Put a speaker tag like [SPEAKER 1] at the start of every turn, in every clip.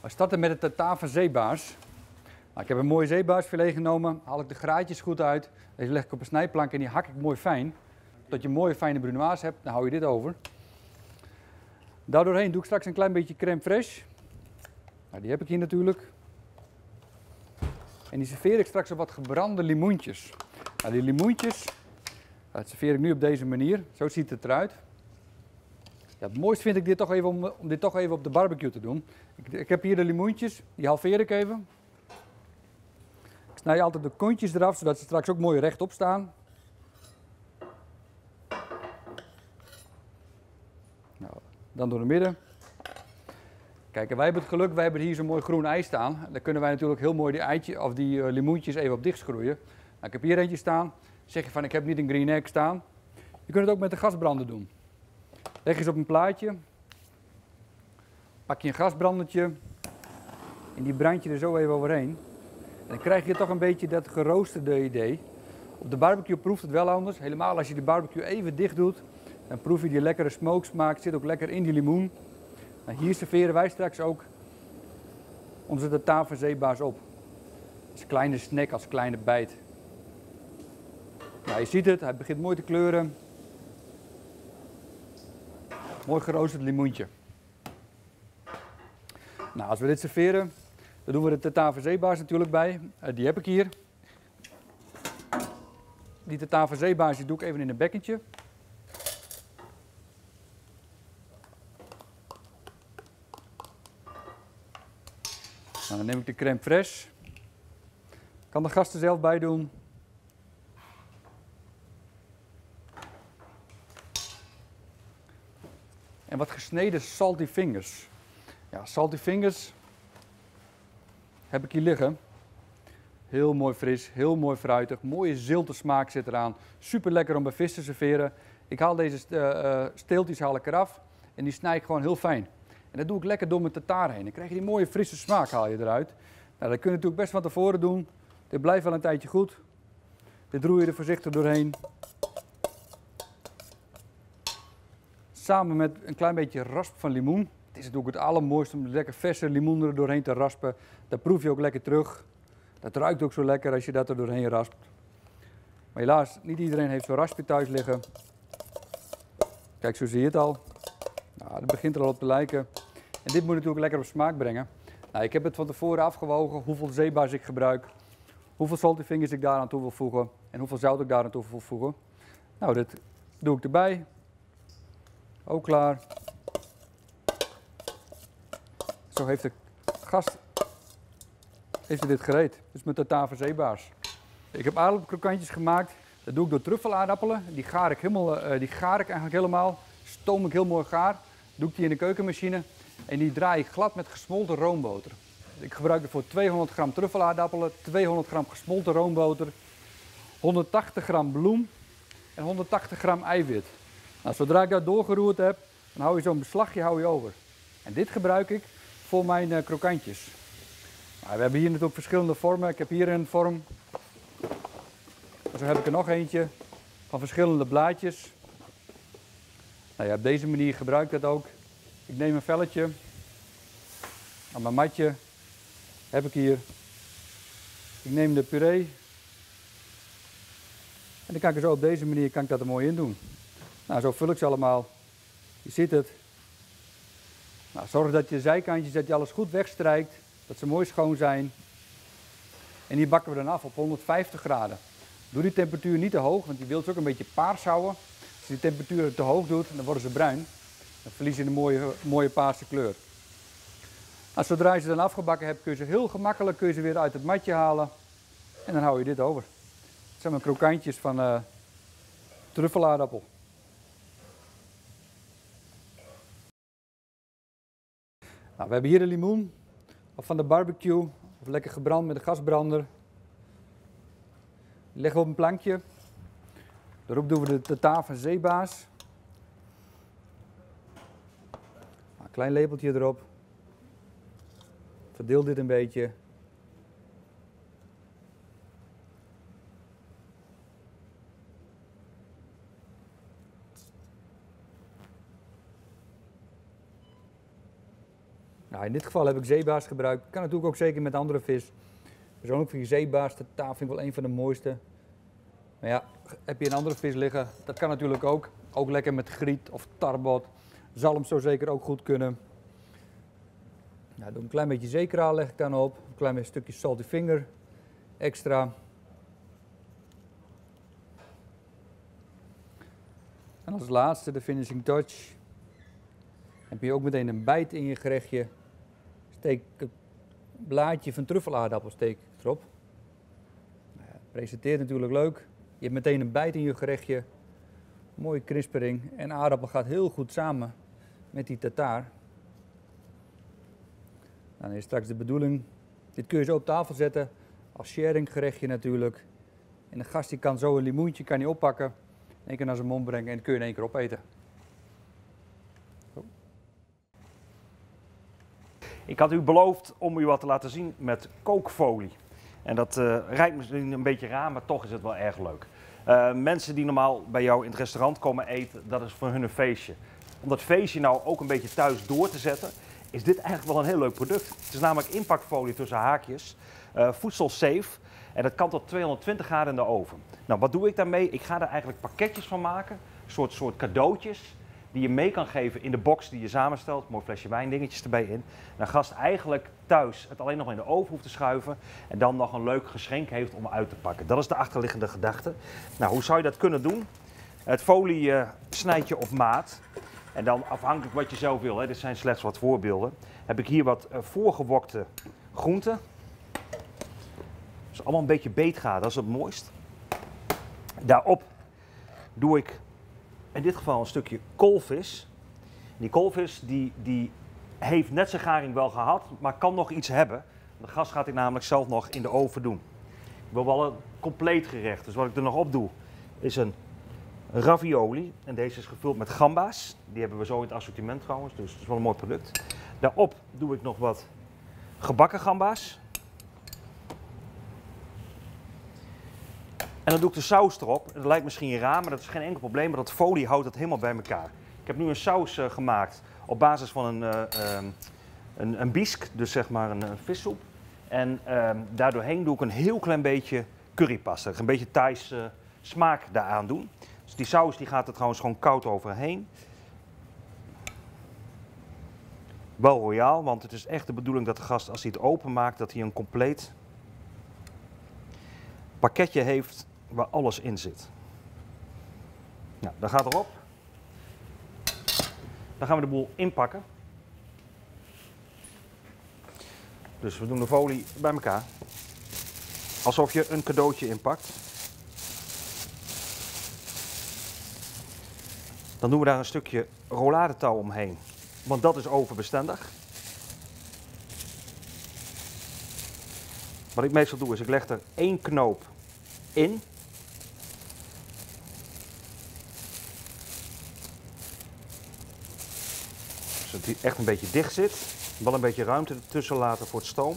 [SPEAKER 1] We starten met het tartaar van zeebaars. Nou, ik heb een mooie zeebaarsfilet genomen, haal ik de graadjes goed uit. Deze leg ik op een snijplank en die hak ik mooi fijn. Dat je mooie fijne brunoise hebt, dan hou je dit over. Daardoorheen doe ik straks een klein beetje crème fraîche. Nou, die heb ik hier natuurlijk. En die serveer ik straks op wat gebrande limoentjes. Nou, die limoentjes, dat serveer ik nu op deze manier. Zo ziet het eruit. Ja, het mooiste vind ik dit toch even om, om dit toch even op de barbecue te doen. Ik, ik heb hier de limoentjes, die halveer ik even. Ik snij altijd de kontjes eraf, zodat ze straks ook mooi rechtop staan. Nou, dan door de midden. Kijk, wij hebben het geluk, wij hebben hier zo'n mooi groen ei staan. Dan kunnen wij natuurlijk heel mooi die, eitje, of die uh, limoentjes even op dicht schroeien. Nou, ik heb hier eentje staan. Zeg je van, ik heb niet een green egg staan. Je kunt het ook met de gasbrander doen. Leg eens op een plaatje. Pak je een gasbrandertje. En die brand je er zo even overheen. En dan krijg je toch een beetje dat geroosterde idee. Op de barbecue proeft het wel anders. Helemaal als je de barbecue even dicht doet. Dan proef je die lekkere smoke smaak. Zit ook lekker in die limoen. Hier serveren wij straks ook onze tafelzeebaars op. Als kleine snack, als kleine bijt. Nou, je ziet het, hij begint mooi te kleuren. Mooi geroosterd limoentje. Nou, als we dit serveren, dan doen we de tatavenzeebaars natuurlijk bij. Uh, die heb ik hier. Die tatavenzeebaars die doe ik even in een bekkentje. Nou, dan neem ik de crème fraîche. Kan de gasten zelf bij doen. Wat gesneden salty fingers. Ja, salty fingers heb ik hier liggen. Heel mooi fris, heel mooi fruitig. Mooie zilte smaak zit eraan. Super lekker om bij vis te serveren. Ik haal deze uh, steeltjes haal eraf en die snij ik gewoon heel fijn. En dat doe ik lekker door mijn tartaar heen. Dan krijg je die mooie frisse smaak haal je eruit. Nou, dat kun je natuurlijk best van tevoren doen. Dit blijft wel een tijdje goed. Dit roer je er voorzichtig doorheen. Samen met een klein beetje rasp van limoen. Het is natuurlijk het allermooiste om lekker verse limoen er doorheen te raspen. Dat proef je ook lekker terug. Dat ruikt ook zo lekker als je dat er doorheen raspt. Maar helaas, niet iedereen heeft zo'n raspje thuis liggen. Kijk, zo zie je het al. Nou, dat begint er al op te lijken. En dit moet natuurlijk lekker op smaak brengen. Nou, ik heb het van tevoren afgewogen hoeveel zeebaars ik gebruik. Hoeveel saltyfingers ik daar aan toe wil voegen. En hoeveel zout ik daar aan toe wil voegen. Nou, dit doe ik erbij. Ook klaar. Zo heeft de gast heeft dit gereed. Dus met totale zeebaars. Ik heb aardappelkrokantjes gemaakt. Dat doe ik door truffelaardappelen. Die gaar ik, helemaal, uh, die gaar ik eigenlijk helemaal. Stoom ik heel mooi gaar. Doe ik die in de keukenmachine. En die draai ik glad met gesmolten roomboter. Ik gebruik ervoor 200 gram truffelaardappelen, 200 gram gesmolten roomboter, 180 gram bloem en 180 gram eiwit. Nou, zodra ik dat doorgeroerd heb, dan hou je zo'n beslagje hou je over. En dit gebruik ik voor mijn uh, krokantjes. Nou, we hebben hier natuurlijk verschillende vormen. Ik heb hier een vorm. Zo heb ik er nog eentje van verschillende blaadjes. Nou op deze manier gebruik ik dat ook. Ik neem een velletje. Aan mijn matje heb ik hier. Ik neem de puree. En dan kan ik zo op deze manier kan ik dat er mooi in doen. Nou, zo vul ik ze allemaal. Je ziet het. Nou, zorg dat je zijkantjes, dat je alles goed wegstrijkt. Dat ze mooi schoon zijn. En die bakken we dan af op 150 graden. Doe die temperatuur niet te hoog, want je wilt ze ook een beetje paars houden. Als je die temperatuur te hoog doet, dan worden ze bruin. Dan verlies je een mooie, mooie paarse kleur. Nou, zodra je ze dan afgebakken hebt, kun je ze heel gemakkelijk kun je ze weer uit het matje halen. En dan hou je dit over. Het zijn mijn krokantjes van uh, truffelaardappel. Nou, we hebben hier de limoen of van de barbecue, of lekker gebrand met een gasbrander. Die leggen we op een plankje. Daarop doen we de tafel zeebaas. Een klein lepeltje erop. Verdeel dit een beetje. In dit geval heb ik zeebaars gebruikt. Kan natuurlijk ook zeker met andere vis. Persoonlijk vind ik zeebaars, de taaf vind ik wel een van de mooiste. Maar ja, heb je een andere vis liggen, dat kan natuurlijk ook. Ook lekker met griet of tarbot. Zalm zou zeker ook goed kunnen. Nou, een klein beetje zeekraal leg ik dan op. Een klein stukje salty finger extra. En als laatste de finishing touch. Heb je ook meteen een bijt in je gerechtje. Steek een blaadje van truffelaardappel steek erop. Nou presenteert natuurlijk leuk. Je hebt meteen een bijt in je gerechtje. Mooie crispering. En aardappel gaat heel goed samen met die tartaar. Nou, dan is straks de bedoeling. Dit kun je zo op tafel zetten. Als sharing gerechtje natuurlijk. En de gast die kan zo een limoentje kan die oppakken. Één keer naar zijn mond brengen en dan kun je in één keer opeten.
[SPEAKER 2] Ik had u beloofd om u wat te laten zien met kookfolie. En dat uh, rijdt misschien een beetje raar, maar toch is het wel erg leuk. Uh, mensen die normaal bij jou in het restaurant komen eten, dat is voor hun een feestje. Om dat feestje nou ook een beetje thuis door te zetten, is dit eigenlijk wel een heel leuk product. Het is namelijk inpakfolie tussen haakjes, uh. En dat kan tot 220 graden in de oven. Nou, wat doe ik daarmee? Ik ga er eigenlijk pakketjes van maken, soort, soort cadeautjes die je mee kan geven in de box die je samenstelt. Mooi flesje wijn, dingetjes erbij in. Dan gast eigenlijk thuis het alleen nog in de oven hoeft te schuiven. En dan nog een leuk geschenk heeft om uit te pakken. Dat is de achterliggende gedachte. Nou, hoe zou je dat kunnen doen? Het folie uh, snijd je op maat. En dan afhankelijk wat je zelf wil, hè, dit zijn slechts wat voorbeelden, heb ik hier wat uh, voorgewokte groenten. Dus allemaal een beetje beetgaar, dat is het mooist. Daarop doe ik in dit geval een stukje koolvis. Die koolvis die, die heeft net zijn garing wel gehad, maar kan nog iets hebben. De gas gaat hij namelijk zelf nog in de oven doen. Ik wil wel een compleet gerecht. Dus wat ik er nog op doe, is een ravioli. En deze is gevuld met gamba's. Die hebben we zo in het assortiment trouwens, dus het is wel een mooi product. Daarop doe ik nog wat gebakken gamba's. En dan doe ik de saus erop. Dat lijkt misschien raar, maar dat is geen enkel probleem. Maar dat folie houdt het helemaal bij elkaar. Ik heb nu een saus uh, gemaakt op basis van een, uh, um, een, een dus zeg maar een, vissoep. En uh, daardoorheen doe ik een heel klein beetje currypasta. Een beetje Thais smaak daaraan doen. Dus die saus die gaat er trouwens gewoon koud overheen. Wel royaal, want het is echt de bedoeling dat de gast als hij het openmaakt, dat hij een compleet pakketje heeft waar alles in zit. Nou, dat gaat erop. Dan gaan we de boel inpakken. Dus we doen de folie bij elkaar. Alsof je een cadeautje inpakt. Dan doen we daar een stukje rolladetouw omheen. Want dat is overbestendig. Wat ik meestal doe is ik leg er één knoop in. Zodat hij echt een beetje dicht zit. Wel een beetje ruimte ertussen laten voor het stoom.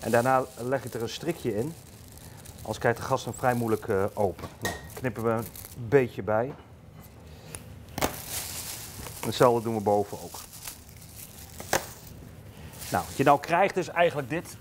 [SPEAKER 2] En daarna leg ik er een strikje in. Als krijgt de gas hem vrij moeilijk uh, open. Nou, knippen we een beetje bij. Hetzelfde doen we boven ook. Nou, wat je nou krijgt is eigenlijk dit.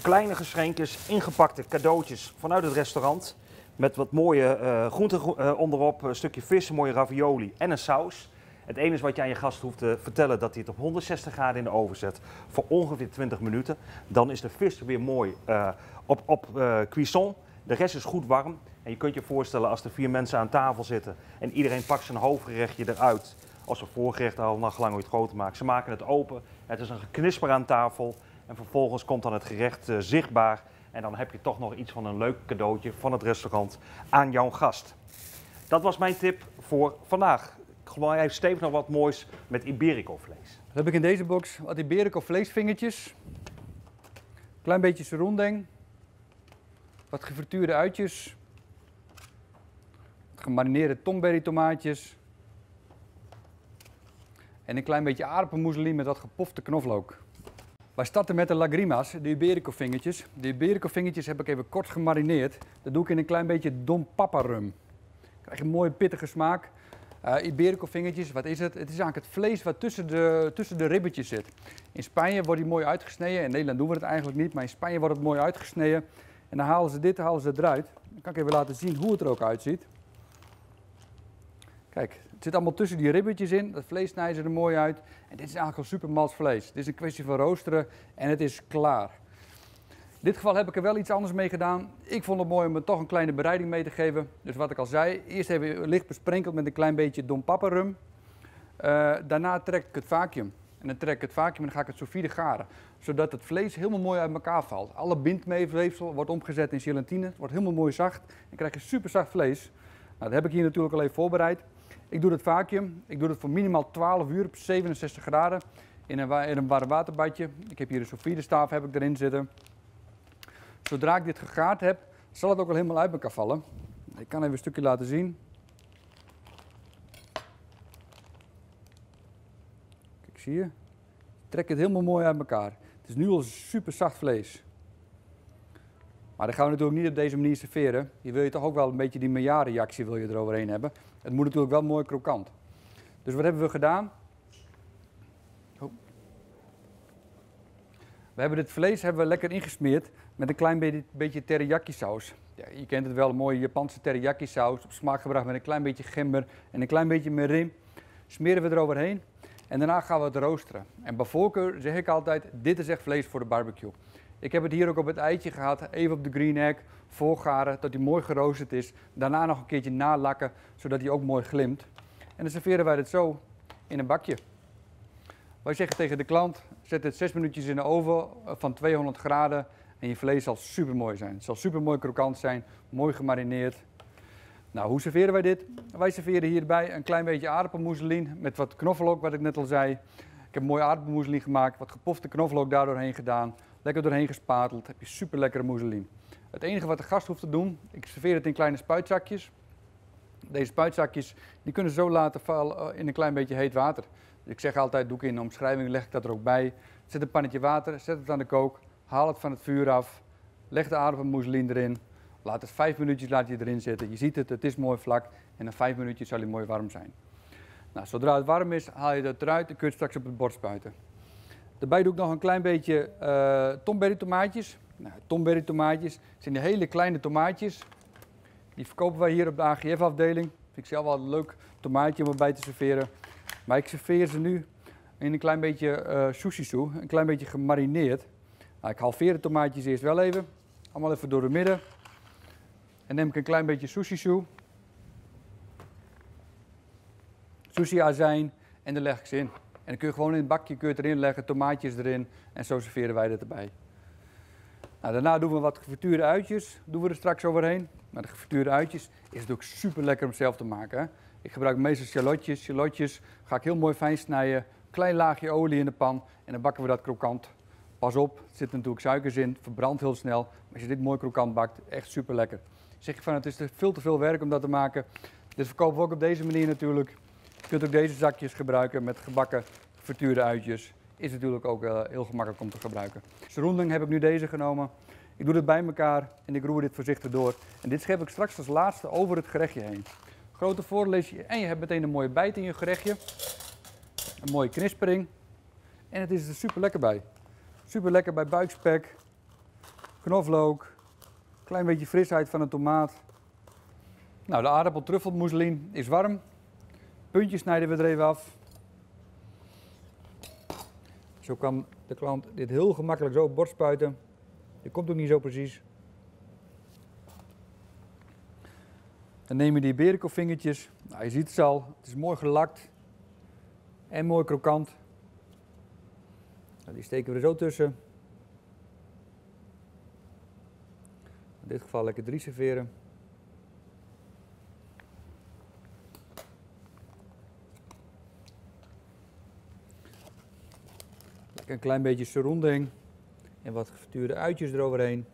[SPEAKER 2] Kleine geschenkjes, ingepakte cadeautjes vanuit het restaurant. Met wat mooie uh, groenten uh, onderop, een stukje vis, een mooie ravioli en een saus. Het enige is wat je aan je gast hoeft te vertellen, dat hij het op 160 graden in de oven zet voor ongeveer 20 minuten. Dan is de vis weer mooi uh, op, op cuisson. De rest is goed warm. En je kunt je voorstellen als er vier mensen aan tafel zitten en iedereen pakt zijn hoofdgerechtje eruit. Als ze voorgerecht al nachtlang ooit groter maken. Ze maken het open, het is een geknisper aan tafel en vervolgens komt dan het gerecht uh, zichtbaar. En dan heb je toch nog iets van een leuk cadeautje van het restaurant aan jouw gast. Dat was mijn tip voor vandaag. Geloof even stevig nog wat moois met Iberico vlees.
[SPEAKER 1] Dan heb ik in deze box wat Iberico vleesvingertjes. Klein beetje serondeng. Wat gefrituurde uitjes. Gemarineerde tomberry tomaatjes. En een klein beetje aardappelmoeseline met wat gepofte knoflook. Wij starten met de lagrima's, de Iberico vingertjes. De Iberico vingertjes heb ik even kort gemarineerd. Dat doe ik in een klein beetje Dom Papa rum. Krijg je een mooie pittige smaak. Uh, Iberico vingertjes, wat is het? Het is eigenlijk het vlees wat tussen de, tussen de ribbetjes zit. In Spanje wordt die mooi uitgesneden. In Nederland doen we het eigenlijk niet, maar in Spanje wordt het mooi uitgesneden. En dan halen ze dit halen ze eruit. Dan kan ik even laten zien hoe het er ook uitziet. Kijk, het zit allemaal tussen die ribbetjes in. Dat vlees snijden ze er mooi uit. En dit is eigenlijk al super vlees. Dit is een kwestie van roosteren en het is klaar. In dit geval heb ik er wel iets anders mee gedaan. Ik vond het mooi om er toch een kleine bereiding mee te geven. Dus wat ik al zei, eerst even licht besprenkeld met een klein beetje Dom Papa rum. Uh, daarna trek ik het vacuüm. En dan trek ik het vacuüm en dan ga ik het sous garen. Zodat het vlees helemaal mooi uit elkaar valt. Alle bindmeeweefsel wordt omgezet in gelatine. Het wordt helemaal mooi zacht. Dan krijg je super zacht vlees. Nou, dat heb ik hier natuurlijk al even voorbereid. Ik doe het vacuüm. Ik doe het voor minimaal 12 uur op 67 graden. In een, warm waterbadje. Ik heb hier een sous staaf heb ik erin zitten. Zodra ik dit gegaard heb, zal het ook al helemaal uit elkaar vallen. Ik kan even een stukje laten zien. Kijk, zie je? Trek het helemaal mooi uit elkaar. Het is nu al super zacht vlees. Maar dat gaan we natuurlijk niet op deze manier serveren. Je wil je toch ook wel een beetje die mejaarreactie wil je eroverheen hebben. Het moet natuurlijk wel mooi krokant. Dus wat hebben we gedaan? We hebben dit vlees hebben we lekker ingesmeerd met een klein beetje, beetje teriyaki saus. Ja, je kent het wel, een mooie Japanse teriyaki saus. Op smaak gebracht met een klein beetje gember en een klein beetje merin. Smeren we eroverheen en daarna gaan we het roosteren. En bij voorkeur zeg ik altijd, dit is echt vlees voor de barbecue. Ik heb het hier ook op het eitje gehad, even op de green egg, voorgaren, dat hij mooi geroosterd is. Daarna nog een keertje nalakken, zodat hij ook mooi glimt. En dan serveren wij het zo in een bakje. Wij zeggen tegen de klant, zet het 6 minuutjes in de oven van 200 graden en je vlees zal super mooi zijn. Het zal super mooi krokant zijn, mooi gemarineerd. Nou, hoe serveren wij dit? Wij serveren hierbij een klein beetje aardappelmousseline met wat knoflook, wat ik net al zei. Ik heb een mooie aardappelmousseline gemaakt, wat gepofte knoflook daardoorheen gedaan. Lekker doorheen gespateld, heb je super lekkere mousseline. Het enige wat de gast hoeft te doen, ik serveer het in kleine spuitzakjes. Deze spuitzakjes die kunnen zo laten vallen in een klein beetje heet water. Ik zeg altijd, doe ik in de omschrijving, leg ik dat er ook bij. Zet een pannetje water, zet het aan de kook, haal het van het vuur af, leg de aardappelmousseline erin. Laat het vijf minuutjes laat je erin zitten. Je ziet het, het is mooi vlak en na vijf minuutjes zal hij mooi warm zijn. Nou, zodra het warm is, haal je het eruit en kun je het straks op het bord spuiten. Daarbij doe ik nog een klein beetje uh, tomberry tomaatjes. Nou, tomberry tomaatjes zijn die hele kleine tomaatjes. Die verkopen wij hier op de AGF-afdeling. Vind ik zelf wel een leuk tomaatje om erbij te serveren. Maar ik serveer ze nu in een klein beetje uh, sushi een klein beetje gemarineerd. Nou, ik halveer de tomaatjes eerst wel even. Allemaal even door de midden. En neem ik een klein beetje sushi soe. Sushi azijn en dan leg ik ze in. En dan kun je gewoon in het bakje kun je erin leggen, tomaatjes erin en zo serveren wij dat erbij. Nou, daarna doen we wat gefrituurde uitjes, doen we er straks overheen. Maar de gefrituurde uitjes is het ook super lekker om zelf te maken. Ik gebruik meestal shallotjes. Shallotjes ga ik heel mooi fijn snijden, klein laagje olie in de pan en dan bakken we dat krokant. Pas op, er zit natuurlijk suikers in, verbrandt heel snel. Maar als je dit mooi krokant bakt, echt super lekker. Zeg je van het is veel te veel werk om dat te maken. Dit verkopen we ook op deze manier natuurlijk. Je kunt ook deze zakjes gebruiken met gebakken frituurde uitjes. Is natuurlijk ook uh, heel gemakkelijk om te gebruiken. Seronding heb ik nu deze genomen. Ik doe dit bij elkaar en ik roer dit voorzichtig door. En dit schep ik straks als laatste over het gerechtje heen. Grote voorleesje en je hebt meteen een mooie bijt in je gerechtje. Een mooie knispering. En het is er super lekker bij. Super lekker bij buikspek, knoflook, klein beetje frisheid van een tomaat. Nou, de aardappeltruffelmousseline is warm. Puntjes snijden we er even af. Zo kan de klant dit heel gemakkelijk zo op bord spuiten. Dit komt ook niet zo precies. Dan neem je die iberico vingertjes. Nou, je ziet het al, het is mooi gelakt. En mooi krokant. Nou, die steken we er zo tussen. In dit geval lekker drie serveren. Lekker een klein beetje seronding en wat gefrituurde uitjes eroverheen.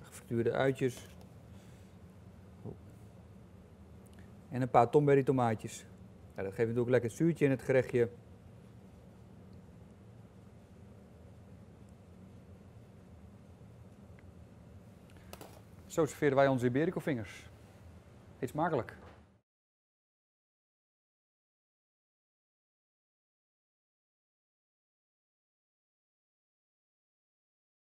[SPEAKER 1] Gefrituurde uitjes. En een paar tomberry tomaatjes. Ja, dat geeft natuurlijk lekker zuurtje in het gerechtje. Zo serveren wij onze Iberico vingers. Eet smakelijk.